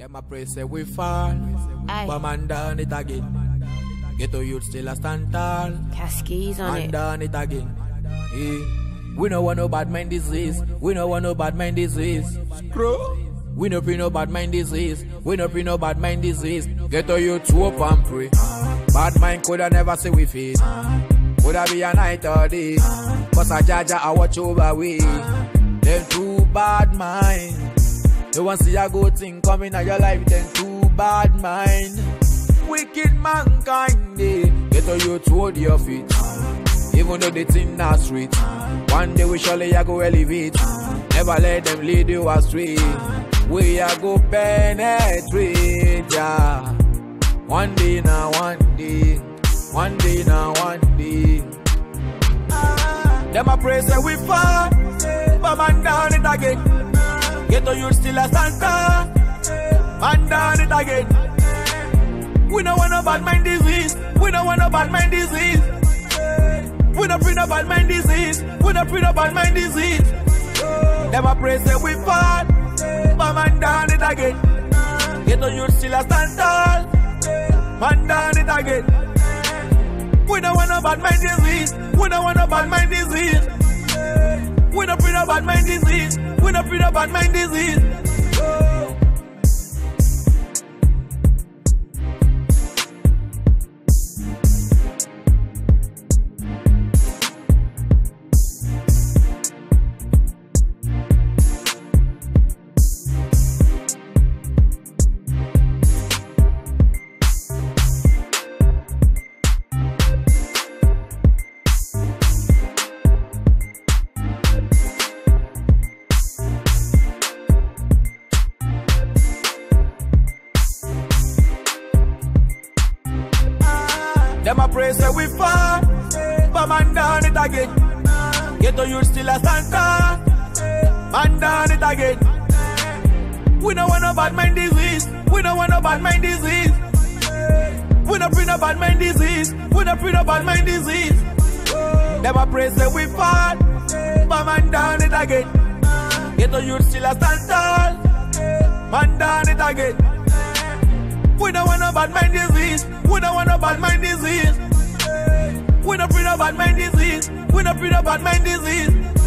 Them a pray say we fall, Aye. but man down it again. Get to youth still a stand tall, Caskeys on man it. down it again. Eh. We no want no bad mind disease. We no want no bad mind disease. Screw. We no pre no bad mind disease. We no pre no bad mind disease. Get to you to hope and pray. Bad mind coulda never say we feed. Coulda be a night or day. But a Jah Jah I watch over we. Them two bad mind. You want see a good thing coming in your life, then too bad mind. Wicked mankind, eh. Get to you to hold your feet. Even though the thing not sweet. One day we surely a go elevate. Never let them lead you astray. We a go penetrate, yeah. One day now, one day. One day now, one day. Them a pray say we fall, but man down it again. Get to you still a stand tall, man down it again. We don't want no bad mind disease. We don't want no bad mind disease. We don't bring no bad mind disease. We don't bring no bad mind disease. A pray say we fall, but man down it again. Get to you still a stand tall, man down it again. We don't want no bad mind disease. We don't want no bad mind disease. We don't bring no bad mind disease. Bad mind disease. Them a pray say we fall, but man down it again. Get to you still a stand tall, man down it again. We don't want no bad mind disease. We don't want no bad mind disease. We don't bring no bad mind disease. We don't bring no bad mind disease. Them a pray say we fall, but man down it again. Get to you still a stand tall, man down it again. We don't want no bad mind disease. We don't want no bad mind disease. We don't bring no bad mind disease. We don't bring no bad mind disease.